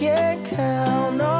can count on.